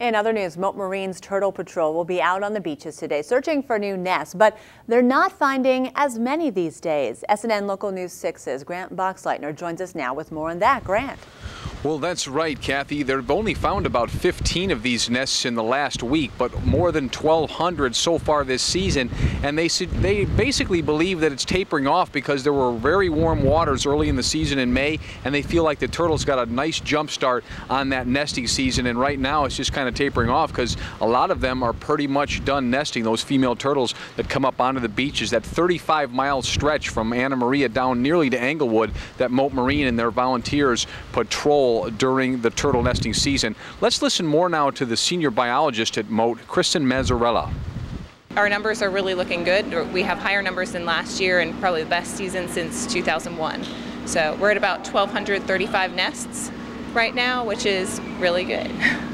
In other news, Mote Marine's Turtle Patrol will be out on the beaches today searching for new nests, but they're not finding as many these days. SNN Local News 6's Grant Boxleitner joins us now with more on that. Grant. Well, that's right, Kathy. They've only found about 15 of these nests in the last week, but more than 1,200 so far this season. And they they basically believe that it's tapering off because there were very warm waters early in the season in May, and they feel like the turtles got a nice jump start on that nesting season. And right now, it's just kind of tapering off because a lot of them are pretty much done nesting. Those female turtles that come up onto the beaches, that 35-mile stretch from Anna Maria down nearly to Englewood, that Mote Marine and their volunteers patrol during the turtle nesting season. Let's listen more now to the senior biologist at Mote, Kristen Mazzarella. Our numbers are really looking good. We have higher numbers than last year and probably the best season since 2001. So we're at about 1,235 nests right now, which is really good.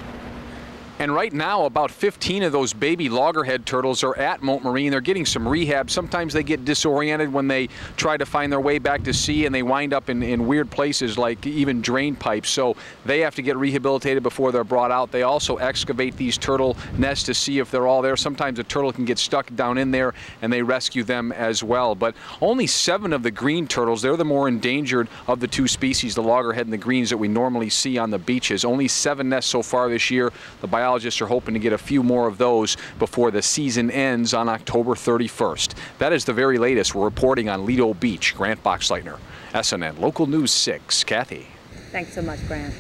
And right now, about 15 of those baby loggerhead turtles are at Mote Marine. They're getting some rehab. Sometimes they get disoriented when they try to find their way back to sea and they wind up in, in weird places like even drain pipes. So they have to get rehabilitated before they're brought out. They also excavate these turtle nests to see if they're all there. Sometimes a turtle can get stuck down in there and they rescue them as well. But only seven of the green turtles, they're the more endangered of the two species, the loggerhead and the greens that we normally see on the beaches. Only seven nests so far this year. The biologists are hoping to get a few more of those before the season ends on October 31st. That is the very latest we're reporting on Lido Beach. Grant Boxleitner, SNN Local News 6. Kathy. Thanks so much, Grant.